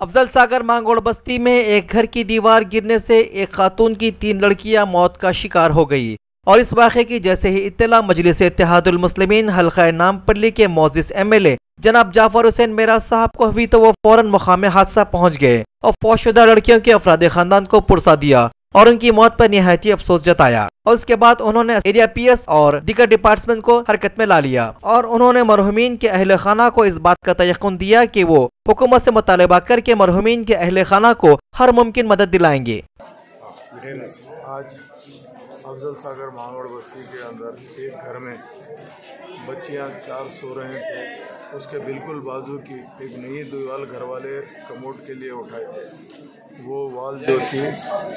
अफजल सागर मांगोड़ बस्ती में एक घर की दीवार गिरने से एक खातून की तीन लड़कियाँ मौत का शिकार हो गई। और इस वाक़े की जैसे ही इतला मजलिस इतिहादुलमसलिमिन हल्का नामपल्ली के मोजिस एम एल ए जनाब जाफ़र हुसैन मेरा साहब को हुई तो वो फ़ौरन मुकाम हादसा पहुँच गए और फौजशुदा लड़कियों के अफराद खानदान को पुरसा दिया। और उनकी मौत पर नहायती अफसोस जताया। और उसके बाद उन्होंने एरिया पी एस और दीगर डिपार्टमेंट को हरकत में ला लिया। और उन्होंने मरहुमीन के अहल खाना को इस बात का तयन दिया कि वो हुकूमत से मुतालबा करके मरहुमीन के अहल खाना को हर मुमकिन मदद दिलाएँगे। आज अफजल सागर मांगड़ बस्ती के अंदर एक घर में बच्चियाँ चार सो रहे थे उसके बिल्कुल बाजू की एक नई दीवार घर वाले कमोड के लिए उठाए थे वाल जो थी,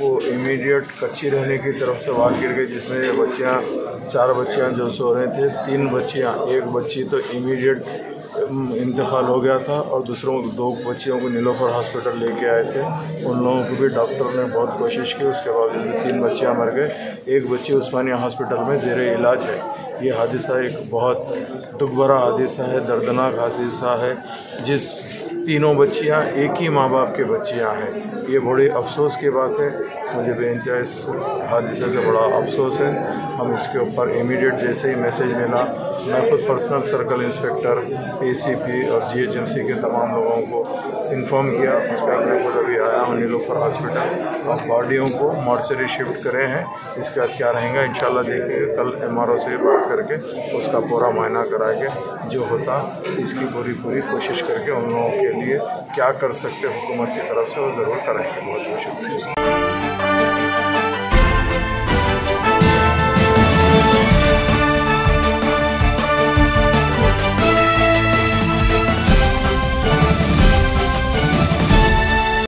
वो इमीडिएट कच्ची रहने की तरफ़ से वाल गिर गई, जिसमें बच्चियाँ, चार बच्चियाँ जो सो रहे थे, तीन बच्चियाँ, एक बच्ची तो इमीडिएट इंतकाल हो गया था और दूसरों, दो बच्चियों को नीलोफर हॉस्पिटल लेके आए थे। उन लोगों को भी डॉक्टर ने बहुत कोशिश की, उसके बावजूद भी तीन बच्चियाँ मर गए। एक बच्ची उस्मानिया हॉस्पिटल में जेर इलाज है। ये हादसा एक बहुत दुख भरा हादसा है, दर्दनाक हादसा है, जिस तीनों बच्चियाँ एक ही माँ बाप के बच्चियाँ हैं। ये बड़े अफसोस की बात है। मुझे बेनतहा इस हादसे से बड़ा अफसोस है। हम इसके ऊपर इमीडिएट जैसे ही मैसेज मिला मैं खुद पर्सनल सर्कल इंस्पेक्टर एसीपी और जीएचएमसी के तमाम लोगों को इन्फॉर्म किया। उसके पर मैं खुद अभी आया हूँ नीलोफर हॉस्पिटल और बॉडियों को मॉर्चरी शिफ्ट करे हैं। इसका क्या रहेगा इन देखेंगे कल एमआरओ से बात करके उसका पूरा मुआयना के जो होता, इसकी पूरी पूरी कोशिश करके उन लोगों के लिए क्या कर सकते हुकूमत की तरफ़ से, वो ज़रूर करेंगे। बहुत बहुत शुक्रिया।